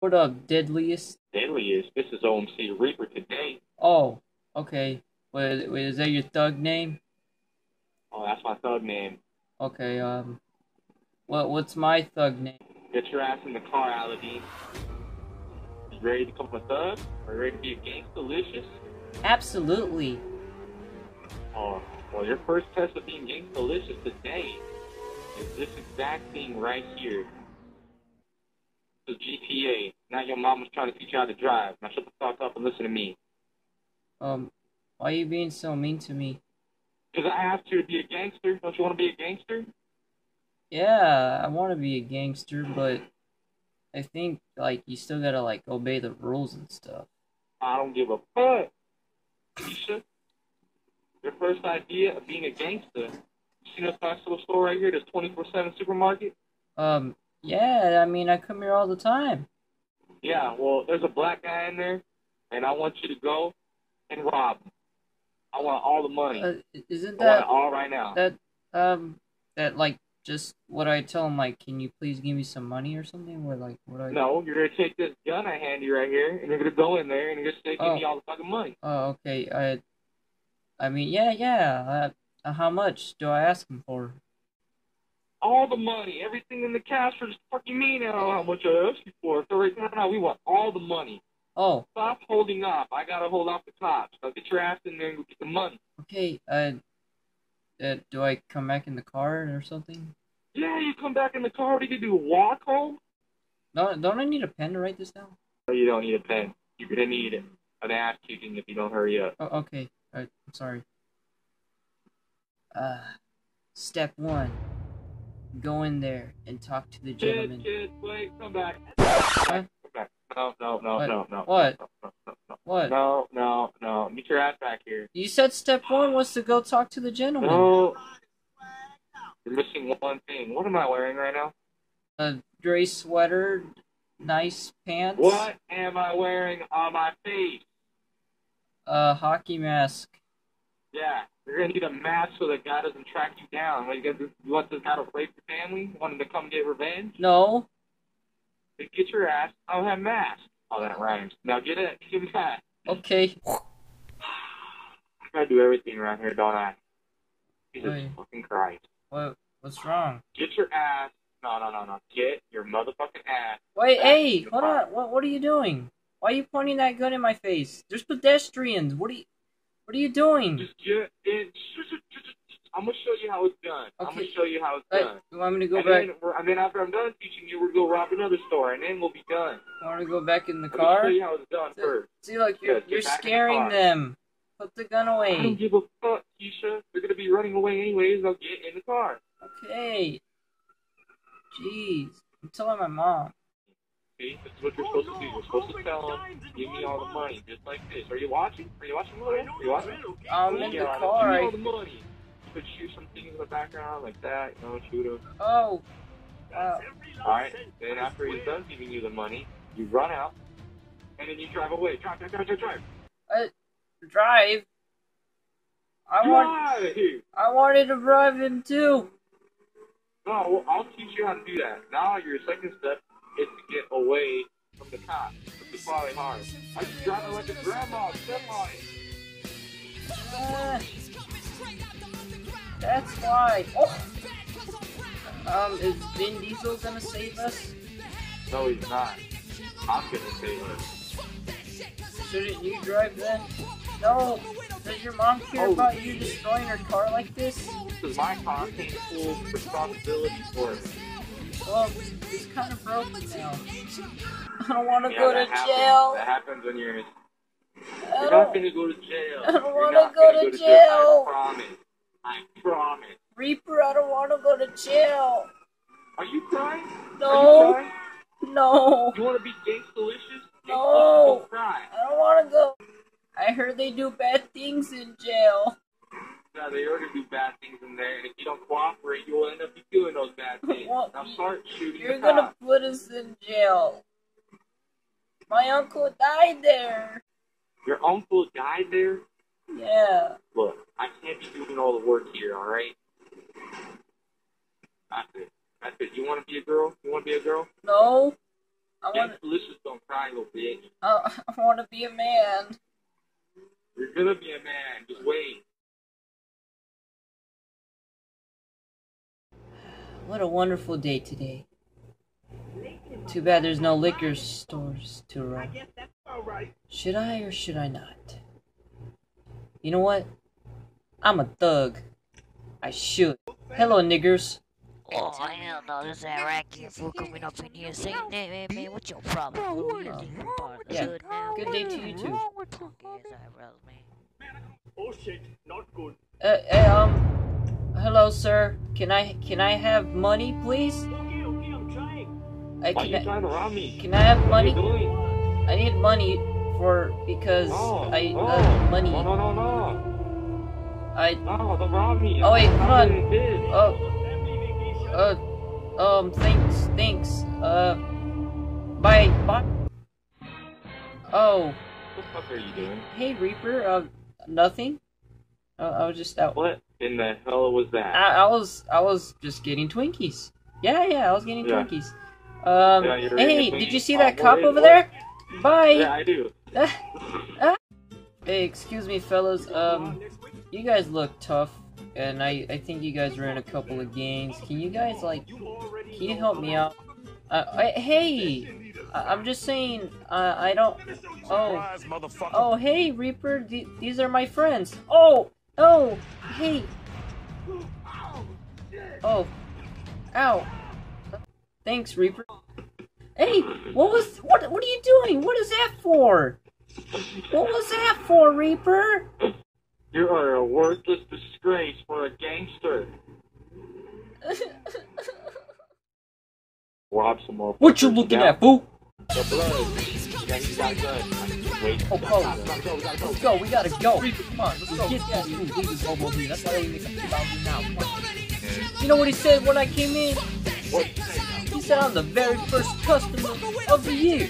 What up, deadliest? Deadliest. This is OMC Reaper today. Oh, okay. Wait, wait, is that your thug name? Oh, that's my thug name. Okay, um, what what's my thug name? Get your ass in the car, Aladdin. You ready to become a thug? Are you ready to be a gangsta-licious? Absolutely. Oh, well, your first test of being gangsta-licious today is this exact thing right here. The GTA. Now your mama's trying to teach you how to drive. Now shut the fuck up and listen to me. Um, why are you being so mean to me? Because I asked you to be a gangster. Don't you want to be a gangster? Yeah, I want to be a gangster, but I think like you still gotta like obey the rules and stuff. I don't give a fuck. Keisha, your first idea of being a gangster. You see this nice little store right here, this 24-7 supermarket? Um, yeah, I mean I come here all the time. Yeah, well, there's a black guy in there, and I want you to go and rob him. I want all the money. Uh, isn't I want it that all right now. that um that like just what I tell him like, can you please give me some money or something? Or like what I No, you're gonna take this gun I hand you right here, and you're gonna go in there, and you're gonna say, "Give me Oh. all the fucking money." Oh, okay. I, I mean, yeah, yeah. Uh, how much do I ask him for? All the money, everything in the cash for this fucking mean. I don't know how much I asked you for. So right now, we want all the money. Oh, Stop holding up. I gotta hold off the cops. Now get your ass in there and go get the money. okay. Uh, uh, do I come back in the car or something? Yeah, you come back in the car. What are you do? Walk home? Don't don't I need a pen to write this down? No, you don't need a pen. You're gonna need an ass kicking if you don't hurry up. Oh, okay. Uh, I'm sorry. Uh, step one. Go in there and talk to the Kid, gentleman. kid, wait, come back. What? No, no, no, What? no, no. What? No, no, no, no. What? No, no, no. Get your ass back here. You said step one was to go talk to the gentleman. No. You're missing one thing. What am I wearing right now? A gray sweater, nice pants. What am I wearing on my face? A hockey mask. Yeah, you're gonna need a mask so that God doesn't track you down. You, gonna do? you want this guy to rape your family? Want him to come get revenge? No. Then get your ass. I don't have mask. Oh, that rhymes. Now get it. Give me that. Okay. I gotta do everything around here, don't I? Jesus Right. fucking Christ. What? What's wrong? Get your ass. No, no, no, no. Get your motherfucking ass. Wait, hey, hold on. What? What are you doing? Why are you pointing that gun in my face? There's pedestrians. What are you? What are you doing? Just get in. I'm gonna show you how it's done. I'm gonna Okay. show you how it's Hey, done. you want me to go and back? then, we're, and then after I'm done teaching you, we'll go rob another store, and then we'll be done. You want to go back in the Let me car? show you how it's done first. See, look, you're get you're in the scaring them. Put the gun away. I don't give a fuck, Keisha. They're gonna be running away anyways. I'll get in the car. Okay. Jeez, I'm telling my mom. See, this is what you're supposed to do. You're supposed to tell him, give me all the money, just like this. Are you watching? Are you watching? Are you watching? Um, I'm in the Yeah, car. Give me all the money. You could shoot some things in the background like that. You know, shoot them. Oh. Wow. Uh, all right. Then after he's done giving you the money, you run out, and then you drive away. Drive, drive, drive, drive, drive. Uh, drive. I want. Drive! I wanted to drive him too. No, well, I'll teach you how to do that. Now your second step is to get away from the cops. This is probably hard. I just driving like a grandma. Step on it. Uh, that's why. Oh. Um, is Vin Diesel gonna save us? No, he's not. I'm gonna save us. Shouldn't you drive then? No. Does your mom care Oh. about you destroying her car like this? This is my car. I take full responsibility for it. Well, it's kind of broken now. I don't want to Yeah, go to happens. jail. That happens when you're. I You're not don't gonna go to jail. I don't wanna go gonna to I jail. promise. I promise. Reaper. I don't want to go to jail. Are you crying? No. You crying? No. You want to be gangsta-licious? No. Don't cry. I don't want to go. I heard they do bad things in jail. Yeah, they gonna do bad things in there, and if you don't cooperate, you'll end up doing those bad things. Well, now start shooting You're gonna cops. put us in jail. My uncle died there. Your uncle died there. Yeah. Look, I can't be doing all the work here. All right. That's it. That's it. You want to be a girl? You want to be a girl? No. I want Gangstalicious don't cry, little bitch. Uh, I, I want to be a man. You're gonna be a man. Just wait. What a wonderful day today. Too bad there's no liquor stores to run. Should I or should I not? You know what? I'm a thug. I should. Hello, niggers. Oh, hell no, this Iraqi fool coming up in here saying, hey, man, man, what's your problem? Bro, you think you're part of the Yeah, hood now? good day to you too. Punk ass man. Oh shit, not good. Uh, uh, um, hello, sir. Can I can I have money, please? Okay, okay, I'm trying. I Why are can you I, trying to rob me? can I have What are money? you doing? I need money for because No. I no. uh, money. No, no, no, no. I No, don't rob me. Oh, wait, hold on. oh Family uh um thanks thanks uh bye bye. Oh What the fuck are you doing? hey Reaper uh nothing. Uh, I was just out. What in the hell was that? I, I was I was just getting Twinkies. Yeah yeah I was getting Yeah. Twinkies. Um Yeah, hey getting did you see that Oh, cop over there? Bye. Yeah, I do. Hey, excuse me, fellas. Um, you guys look tough, and I I think you guys are in a couple of games. Can you guys like, can you help me out? Uh, I, hey, I, I'm just saying. Uh, I don't. Oh, oh, hey, Reaper. th- these are my friends. Oh, oh, hey. Oh, ow. Thanks, Reaper. Hey, what was what? What are you doing? What is that for? What was that for, Reaper? You are a worthless disgrace for a gangster. Rob some more. What you looking at, boo? The blood. Yeah, you got gun. Wait. Oh, oh. Let's go, we gotta go. Come on, let's go. Get that dude, leave his hobo here. That's why we make a few thousand now. You know what he said when I came in? What? He said I'm the very first customer of the year.